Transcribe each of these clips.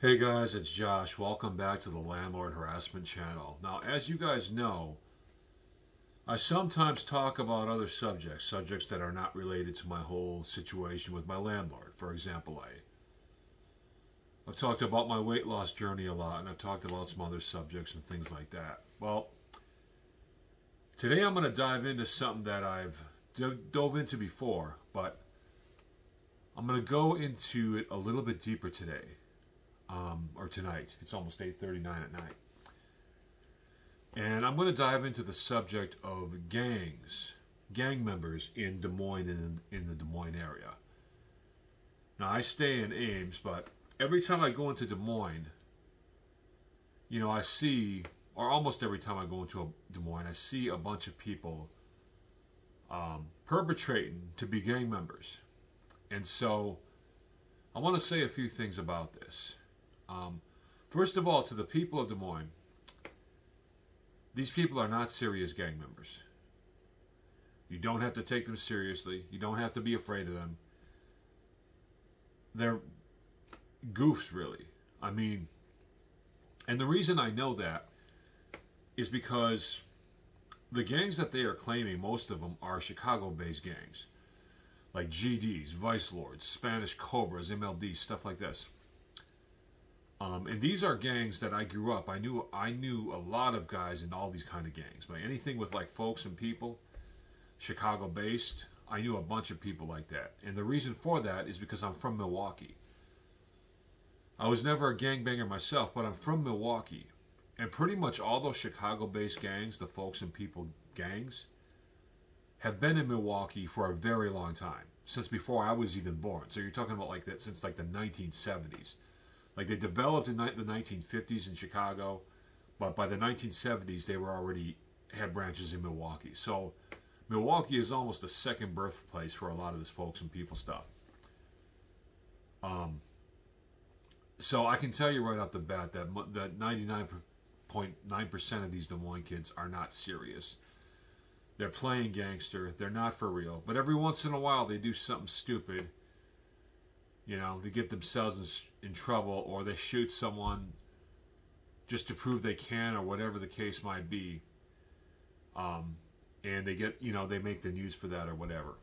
Hey guys, it's Josh. Welcome back to the Landlord Harassment Channel. Now, as you guys know, I sometimes talk about other subjects, subjects that are not related to my whole situation with my landlord. For example, I I've talked about my weight loss journey a lot, and I've talked about some other subjects and things like that. Well, today I'm going to dive into something that I've dove into before, but I'm going to go into it a little bit deeper today, um, or tonight. It's almost 8:39 at night, and I'm going to dive into the subject of gangs, gang members in Des Moines and in, in the Des Moines area. Now I stay in Ames, but every time I go into Des Moines, you know, I see, or almost every time I go into a Des Moines, I see a bunch of people um, perpetrating to be gang members. And so I want to say a few things about this. Um, first of all, to the people of Des Moines, these people are not serious gang members. You don't have to take them seriously. You don't have to be afraid of them. They're goofs, really. I mean, and the reason I know that is because the gangs that they are claiming, most of them are Chicago-based gangs, like GDs, Vice Lords, Spanish Cobras, MLD, stuff like this. Um, and these are gangs that I grew up. I knew I knew a lot of guys in all these kind of gangs. But anything with like folks and people, Chicago-based, I knew a bunch of people like that. And the reason for that is because I'm from Milwaukee. I was never a gangbanger myself, but I'm from Milwaukee. And pretty much all those Chicago-based gangs, the folks and people gangs, have been in Milwaukee for a very long time, since before I was even born. So you're talking about like that since like the 1970s. Like they developed in the 1950s in Chicago, but by the 1970s they were already had branches in Milwaukee. So Milwaukee is almost a second birthplace for a lot of this folks and people stuff. Um, so I can tell you right off the bat that that 99 0.9% of these Des Moines kids are not serious. They're playing gangster. They're not for real. But every once in a while, they do something stupid, you know, to get themselves in, in trouble, or they shoot someone just to prove they can, or whatever the case might be. Um, and they get, you know, they make the news for that or whatever.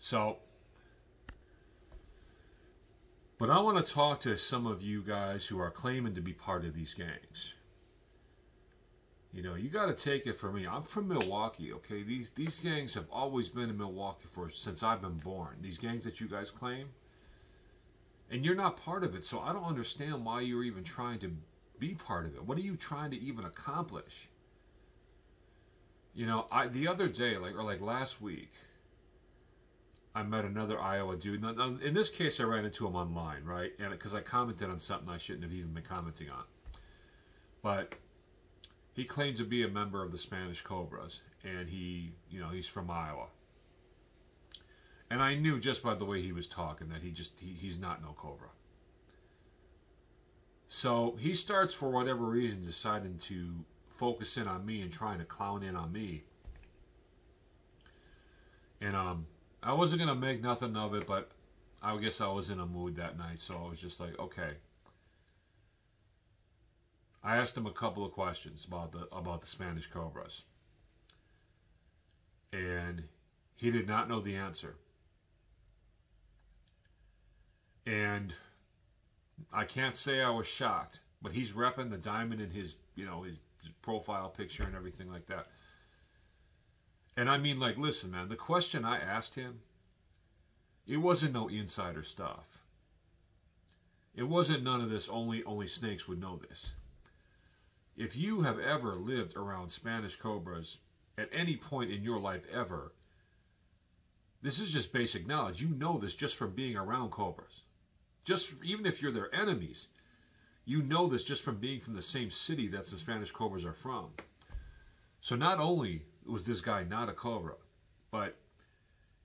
So, but I want to talk to some of you guys who are claiming to be part of these gangs. You know, you got to take it from me. I'm from Milwaukee, okay? These these gangs have always been in Milwaukee for since I've been born. These gangs that you guys claim, and you're not part of it. So I don't understand why you're even trying to be part of it. What are you trying to even accomplish? You know, I the other day, like or like last week, I met another Iowa dude. Now, in this case, I ran into him online, right? And because I commented on something I shouldn't have even been commenting on. But he claimed to be a member of the Spanish Cobras, and he, you know, he's from Iowa. And I knew just by the way he was talking that he just he, he's not no Cobra. So he starts for whatever reason deciding to focus in on me and trying to clown in on me. And um I wasn't gonna make nothing of it, but I guess I was in a mood that night, so I was just like, okay. I asked him a couple of questions about the about the Spanish Cobras. And he did not know the answer. And I can't say I was shocked, but he's repping the diamond in his, you know, his, profile picture and everything like that. And I mean, like, listen, man, the question I asked him, it wasn't no insider stuff. It wasn't none of this, only, only snakes would know this. If you have ever lived around Spanish cobras at any point in your life ever, this is just basic knowledge. You know this just from being around cobras. Just even if you're their enemies, you know this just from being from the same city that some Spanish cobras are from. So not only was this guy not a cobra, but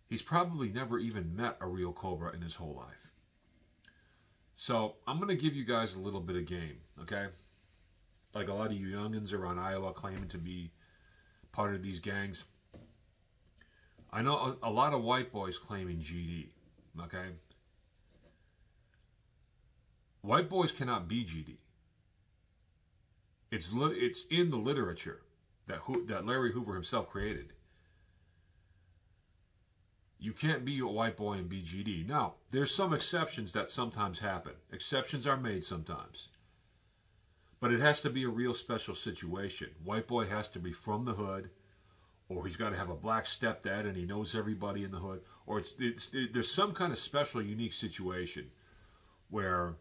he's probably never even met a real cobra in his whole life. So I'm going to give you guys a little bit of game, okay? Like a lot of you youngins around Iowa claiming to be part of these gangs. I know a, a, lot of white boys claiming GD, okay? white boys cannot be GD. It's it's in the literature that that Larry Hoover himself created. You can't be a white boy and be GD. Now, there's some exceptions that sometimes happen. Exceptions are made sometimes. But it has to be a real special situation. White boy has to be from the hood, or he's got to have a black stepdad and he knows everybody in the hood, or it's, it's it, there's some kind of special, unique situation where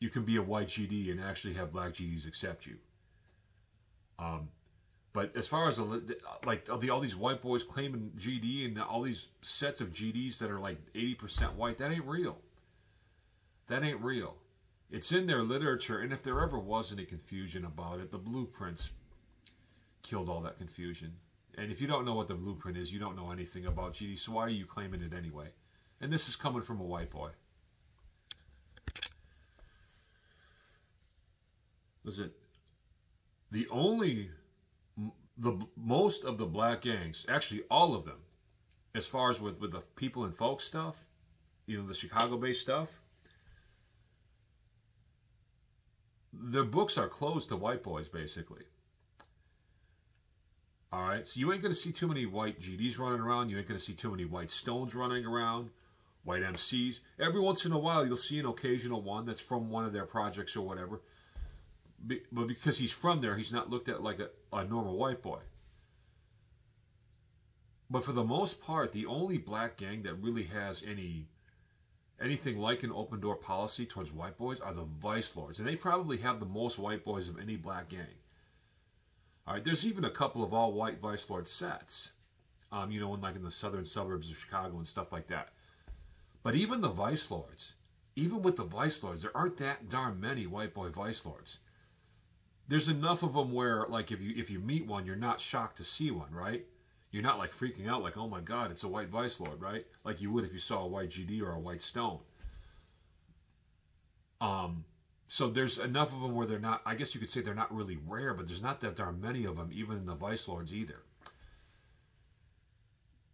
you can be a white GD and actually have black GDs accept you. Um, but as far as like all these white boys claiming GD and all these sets of GDs that are like 80% white, that ain't real. That ain't real. It's in their literature, and if there ever was any confusion about it, the blueprints killed all that confusion. And if you don't know what the blueprint is, you don't know anything about GD, so why are you claiming it anyway? And this is coming from a white boy. Was it the only, the most of the black gangs, actually all of them, as far as with, with the people and folk stuff, you know, the Chicago-based stuff, their books are closed to white boys, basically. All right, so you ain't going to see too many white GDs running around. You ain't going to see too many white stones running around, white MCs. Every once in a while, you'll see an occasional one that's from one of their projects or whatever but because he's from there, he's not looked at like a, a normal white boy. But for the most part, the only black gang that really has any anything like an open door policy towards white boys are the vice lords. And they probably have the most white boys of any black gang. All right, there's even a couple of all white vice lord sets, um, you know, in like in the southern suburbs of Chicago and stuff like that. But even the vice lords, even with the vice lords, there aren't that darn many white boy vice lords there's enough of them where like if you if you meet one, you're not shocked to see one, right? You're not like freaking out like, oh my god, it's a white vice lord, right? Like you would if you saw a white GD or a white stone. Um, so there's enough of them where they're not. I guess you could say they're not really rare, but there's not that there are many of them, even in the vice lords either.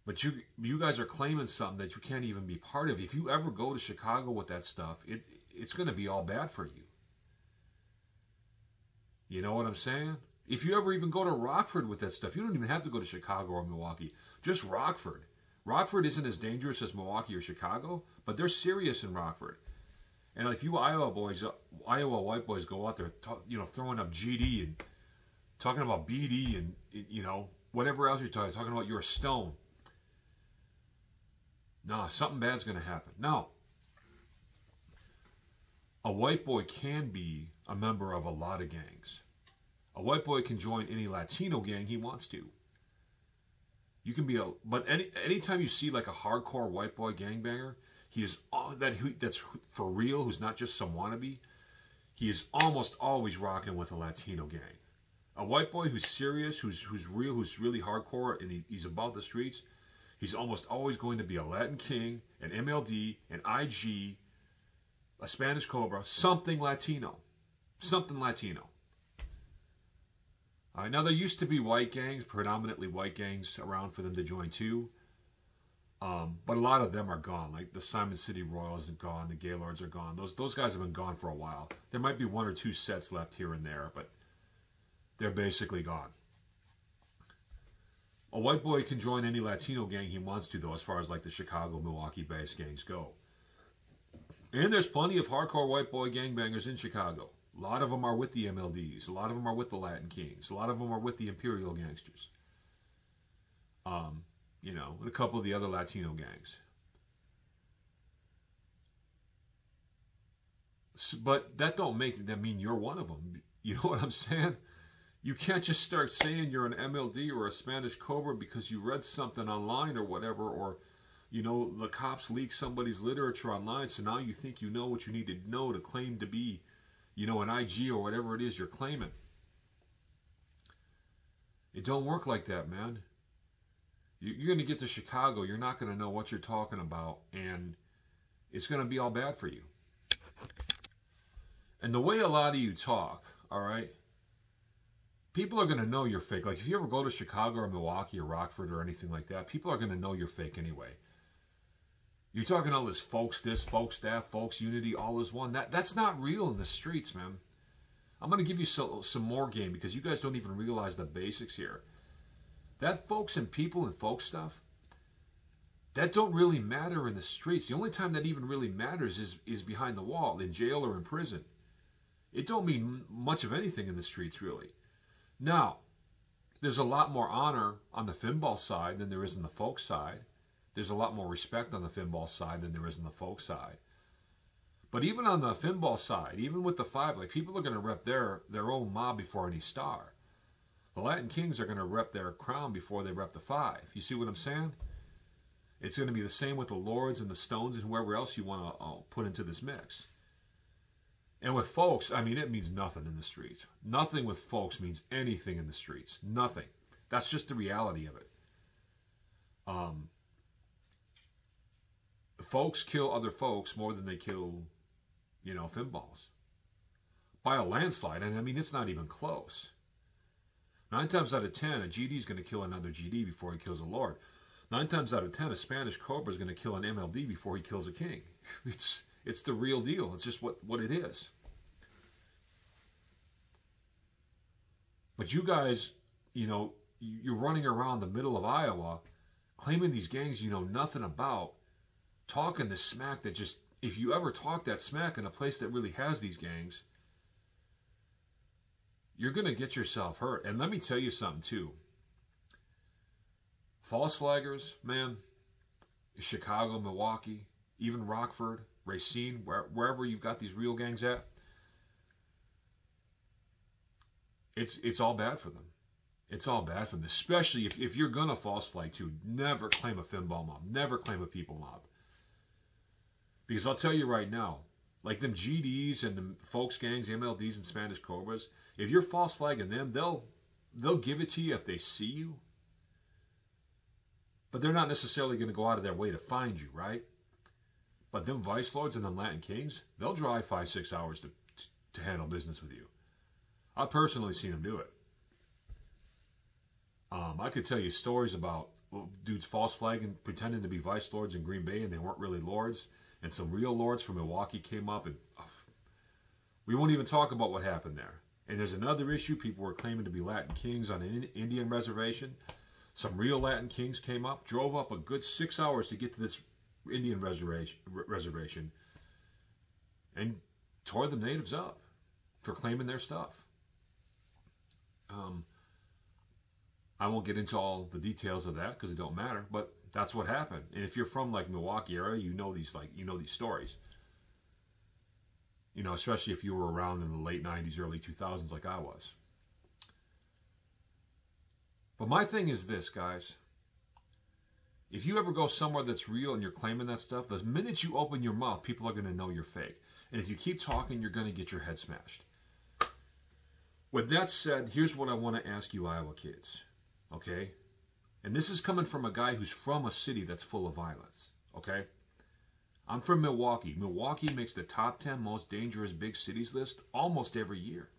But you you guys are claiming something that you can't even be part of. If you ever go to Chicago with that stuff, it it's going to be all bad for you. You know what I'm saying? If you ever even go to Rockford with that stuff, you don't even have to go to Chicago or Milwaukee. Just Rockford. Rockford isn't as dangerous as Milwaukee or Chicago, but they're serious in Rockford. And if you Iowa boys, Iowa white boys go out there, you know, throwing up GD and talking about BD and, you know, whatever else you're talking, talking about you're a stone. Nah, something bad's going to happen. Now, a white boy can be a member of a lot of gangs. A white boy can join any Latino gang he wants to. You can be a, but any anytime you see like a hardcore white boy gangbanger, he is all that that's for real, who's not just some wannabe. He is almost always rocking with a Latino gang. A white boy who's serious, who's who's real, who's really hardcore, and he, he's about the streets. He's almost always going to be a Latin King, an MLD, an IG, a Spanish Cobra, something Latino. Something Latino. Right, now, there used to be white gangs, predominantly white gangs, around for them to join too. Um, but a lot of them are gone. Like the Simon City Royals are gone, the Gaylords are gone. Those those guys have been gone for a while. There might be one or two sets left here and there, but they're basically gone. A white boy can join any Latino gang he wants to, though, as far as like the Chicago, Milwaukee-based gangs go. And there's plenty of hardcore white boy gangbangers in Chicago. A lot of them are with the MLDs. A lot of them are with the Latin Kings. A lot of them are with the Imperial Gangsters. Um, you know, and a couple of the other Latino gangs. So, but that don't make that mean you're one of them. You know what I'm saying? You can't just start saying you're an MLD or a Spanish Cobra because you read something online or whatever, or you know, the cops leak somebody's literature online, so now you think you know what you need to know to claim to be, you know, an IG or whatever it is you're claiming. It don't work like that, man. You're going to get to Chicago, you're not going to know what you're talking about, and it's going to be all bad for you. And the way a lot of you talk, all right, people are going to know you're fake. Like if you ever go to Chicago or Milwaukee or Rockford or anything like that, people are going to know you're fake anyway You're talking all this folks this, folks that, folks unity, all is one. That that's not real in the streets, man. I'm going to give you so, some more game because you guys don't even realize the basics here. That folks and people and folks stuff, that don't really matter in the streets. The only time that even really matters is is behind the wall, in jail or in prison. It don't mean much of anything in the streets, really. Now, there's a lot more honor on the Finball side than there is on the folk side. There's a lot more respect on the Finball side than there is on the folk side. But even on the Finball side, even with the five, like people are going to rep their their own mob before any star. The Latin Kings are going to rep their crown before they rep the five. You see what I'm saying? It's going to be the same with the Lords and the Stones and whoever else you want to uh, put into this mix. And with folks, I mean, it means nothing in the streets. Nothing with folks means anything in the streets. Nothing. That's just the reality of it. Um, folks kill other folks more than they kill, you know, Finballs. By a landslide. And I mean, it's not even close. Nine times out of ten, a GD is going to kill another GD before he kills a Lord. Nine times out of ten, a Spanish Cobra is going to kill an MLD before he kills a king. It's it's the real deal. It's just what, what it is. But you guys, you know, you're running around the middle of Iowa claiming these gangs you know nothing about, talking the smack that just, if you ever talk that smack in a place that really has these gangs, you're going to get yourself hurt. And let me tell you something, too. False flaggers, man, Chicago, Milwaukee, even Rockford, Racine, where, wherever you've got these real gangs at, it's it's all bad for them. It's all bad for them, especially if, if you're gonna false flag too. Never claim a Finball mob. Never claim a people mob. Because I'll tell you right now, like them GDs and the folks gangs, MLDs and Spanish Cobras, if you're false flagging them, they'll they'll give it to you if they see you. But they're not necessarily going to go out of their way to find you, right? But them vice lords and them Latin kings, they'll drive five, six hours to, to handle business with you. I've personally seen them do it. Um, I could tell you stories about well, dudes false flagging, pretending to be vice lords in Green Bay, and they weren't really lords. And some real lords from Milwaukee came up, and oh, we won't even talk about what happened there. And there's another issue. People were claiming to be Latin kings on an Indian reservation. Some real Latin kings came up, drove up a good six hours to get to this Indian reservation, reservation and tore the natives up for claiming their stuff. Um, I won't get into all the details of that because it don't matter, but that's what happened. And if you're from like Milwaukee area, you know these like you know these stories. You know, especially if you were around in the late 90s, early 2000s like I was. But my thing is this, guys. If you ever go somewhere that's real and you're claiming that stuff, the minute you open your mouth, people are going to know you're fake. And if you keep talking, you're going to get your head smashed. With that said, here's what I want to ask you, Iowa kids. Okay? And this is coming from a guy who's from a city that's full of violence. Okay? I'm from Milwaukee. Milwaukee makes the top 10 most dangerous big cities list almost every year.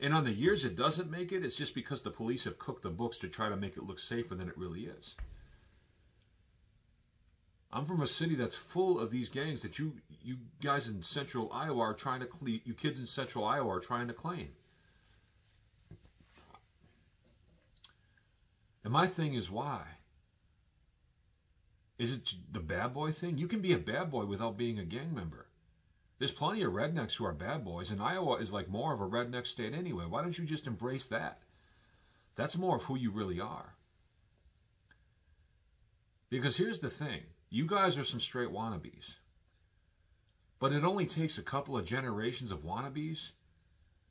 And on the years it doesn't make it, it's just because the police have cooked the books to try to make it look safer than it really is. I'm from a city that's full of these gangs that you you guys in central Iowa are trying to you kids in central Iowa are trying to claim. And my thing is why? Is it the bad boy thing? You can be a bad boy without being a gang member. There's plenty of rednecks who are bad boys, and Iowa is like more of a redneck state anyway. Why don't you just embrace that? That's more of who you really are. Because here's the thing you guys are some straight wannabes. But it only takes a couple of generations of wannabes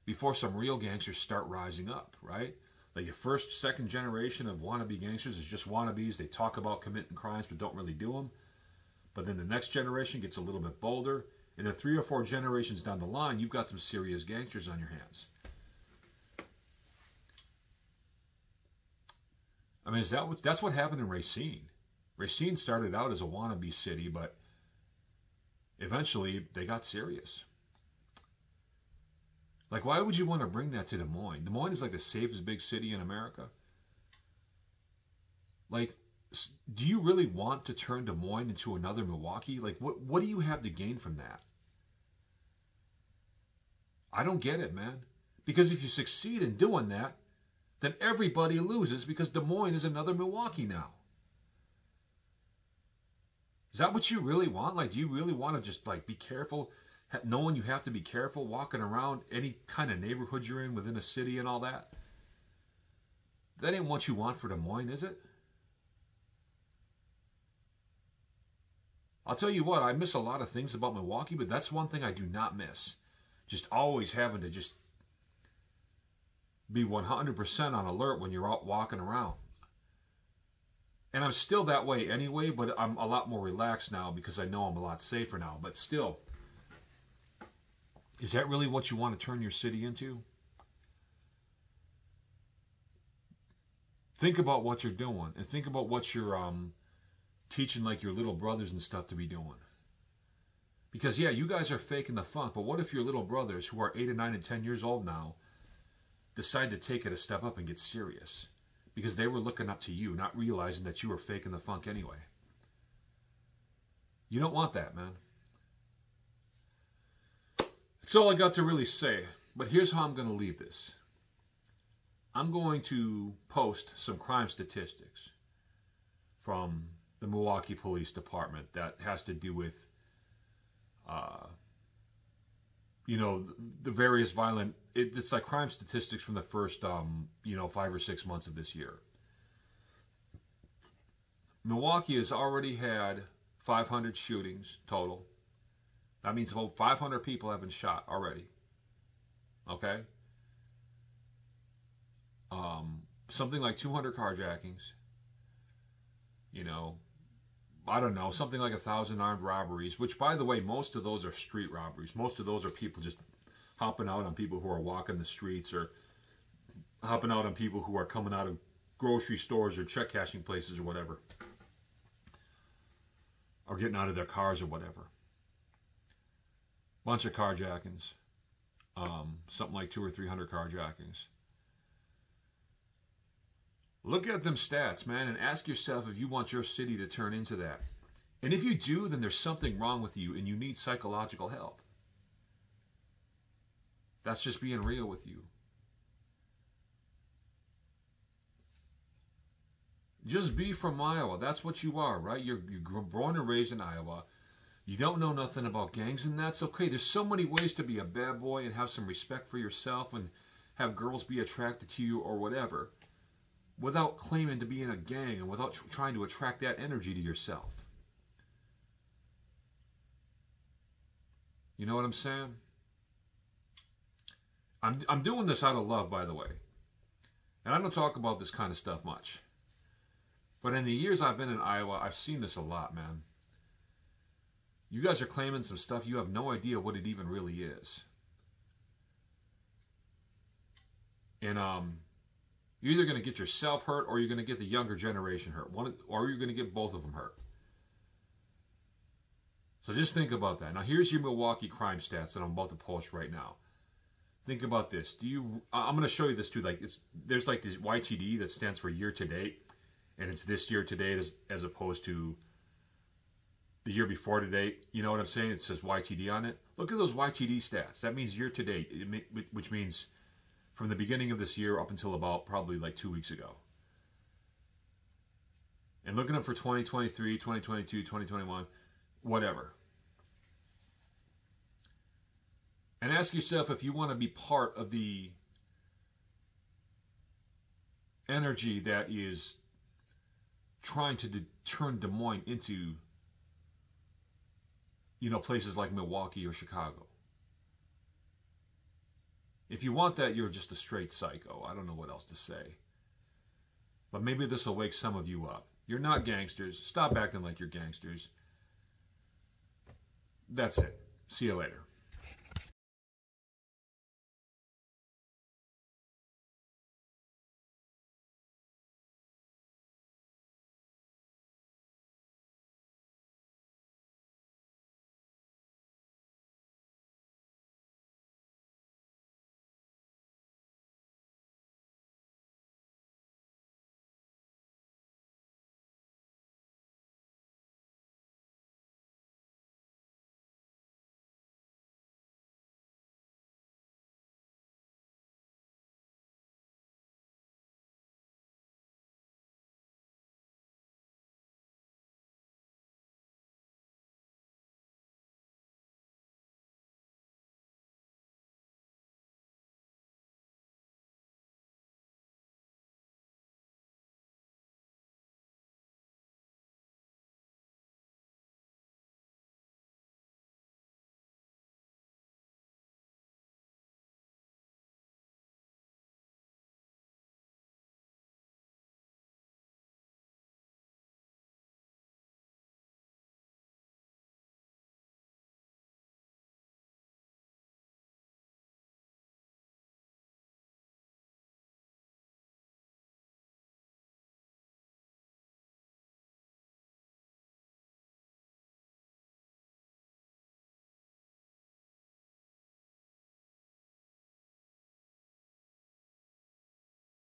before some real gangsters start rising up, right? Like your first, second generation of wannabe gangsters is just wannabes. They talk about committing crimes but don't really do them. But then the next generation gets a little bit bolder and then three or four generations down the line, you've got some serious gangsters on your hands. I mean, is that what that's what happened in Racine? Racine started out as a wannabe city, but eventually they got serious. Like, why would you want to bring that to Des Moines? Des Moines is like the safest big city in America. Like, do you really want to turn Des Moines into another Milwaukee? Like, what, what do you have to gain from that? I don't get it, man. Because if you succeed in doing that, then everybody loses because Des Moines is another Milwaukee now. Is that what you really want? Like, do you really want to just like be careful, knowing you have to be careful walking around any kind of neighborhood you're in within a city and all that? That ain't what you want for Des Moines, is it? I'll tell you what, I miss a lot of things about Milwaukee, but that's one thing I do not miss. Just always having to just be 100% on alert when you're out walking around. And I'm still that way anyway, but I'm a lot more relaxed now because I know I'm a lot safer now. But still, is that really what you want to turn your city into? Think about what you're doing and think about what you're um, teaching like your little brothers and stuff to be doing. Because yeah, you guys are faking the funk, but what if your little brothers who are 8 and 9 and 10 years old now decide to take it a step up and get serious? Because they were looking up to you, not realizing that you were faking the funk anyway. You don't want that, man. That's all I got to really say. But here's how I'm going to leave this. I'm going to post some crime statistics from the Milwaukee Police Department that has to do with, uh, you know, the, various violent. It, it's like crime statistics from the first, um, you know, five or six months of this year. Milwaukee has already had 500 shootings total. That means about 500 people have been shot already. Okay? Um, something like 200 carjackings. You know, I don't know, something like a thousand armed robberies, which, by the way, most of those are street robberies. Most of those are people just hopping out on people who are walking the streets or hopping out on people who are coming out of grocery stores or check cashing places or whatever. Or getting out of their cars or whatever. Bunch of carjackings. Um, something like two or three hundred carjackings. Look at them stats, man, and ask yourself if you want your city to turn into that. And if you do, then there's something wrong with you and you need psychological help. That's just being real with you. Just be from Iowa. That's what you are, right? You're, you're born and raised in Iowa. You don't know nothing about gangs, and that's okay. There's so many ways to be a bad boy and have some respect for yourself and have girls be attracted to you or whatever without claiming to be in a gang and without tr trying to attract that energy to yourself. You know what I'm saying? I'm, I'm doing this out of love, by the way. And I don't talk about this kind of stuff much. But in the years I've been in Iowa, I've seen this a lot, man. You guys are claiming some stuff you have no idea what it even really is. And um, you're either going to get yourself hurt or you're going to get the younger generation hurt. One, or you're going to get both of them hurt. So just think about that. Now here's your Milwaukee crime stats that I'm about to post right now. Think about this. Do you? I'm going to show you this too. Like it's there's like this YTD that stands for year to date, and it's this year to date as as opposed to the year before to date. You know what I'm saying? It says YTD on it. Look at those YTD stats. That means year to date, which means from the beginning of this year up until about probably like two weeks ago. And looking up for 2023, 2022, 2021, whatever. And ask yourself if you want to be part of the energy that is trying to turn Des Moines into, you know, places like Milwaukee or Chicago. If you want that, you're just a straight psycho. I don't know what else to say. But maybe this will wake some of you up. You're not gangsters. Stop acting like you're gangsters. That's it. See you later.